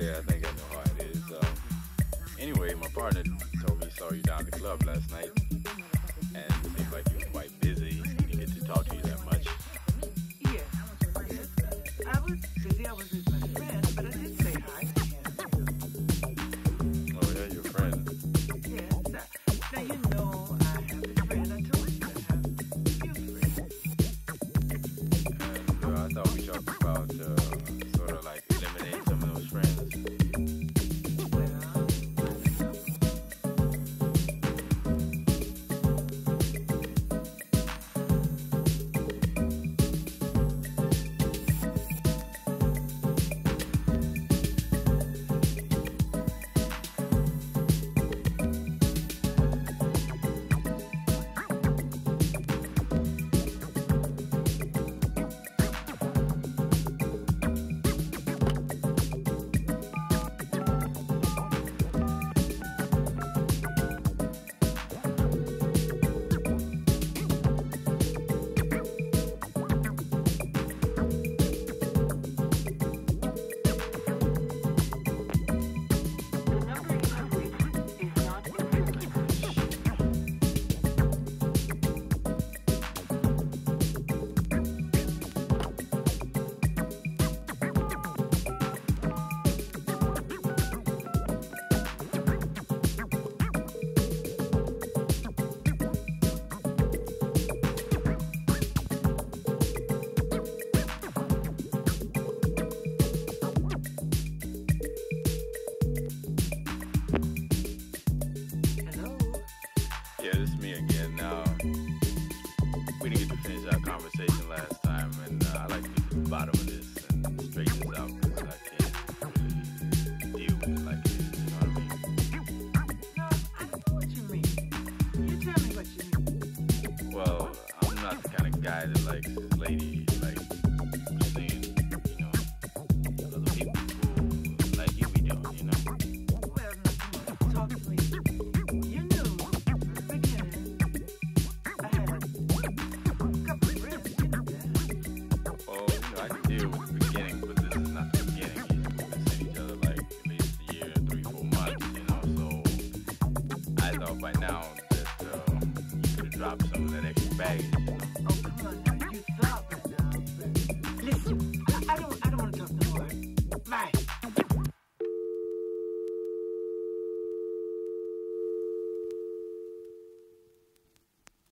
Yeah, I think I know how it is. Uh, anyway, my partner told me he saw you down at the club last night, and it seemed like you were quite busy. He didn't get to talk to you our conversation last time, and uh, I like to get to the bottom of this and straighten this out because I can't really deal with it like it is. You know what I mean? No, I know what you mean. You tell me what you mean. Well, I'm not the kind of guy that likes lady dropped some of that